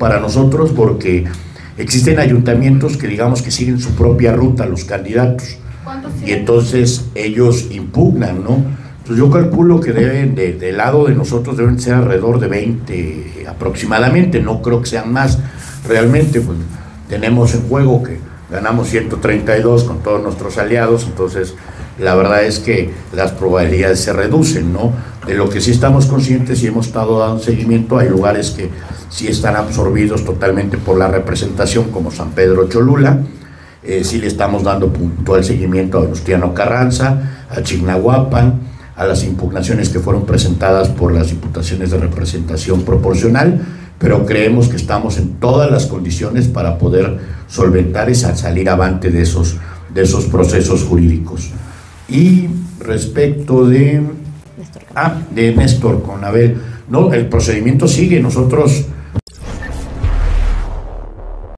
para nosotros porque existen ayuntamientos que digamos que siguen su propia ruta, los candidatos, y entonces ellos impugnan, ¿no? Entonces yo calculo que deben, de, del lado de nosotros deben ser alrededor de 20 aproximadamente, no creo que sean más. Realmente, pues tenemos en juego que ganamos 132 con todos nuestros aliados, entonces la verdad es que las probabilidades se reducen, ¿no? De lo que sí estamos conscientes y hemos estado dando seguimiento, hay lugares que sí están absorbidos totalmente por la representación, como San Pedro Cholula, eh, sí le estamos dando puntual seguimiento a Venustiano Carranza, a Chignahuapan, a las impugnaciones que fueron presentadas por las diputaciones de representación proporcional, pero creemos que estamos en todas las condiciones para poder solventar y salir avante de esos, de esos procesos jurídicos. Y respecto de, ah, de Néstor con Abel, no, el procedimiento sigue, nosotros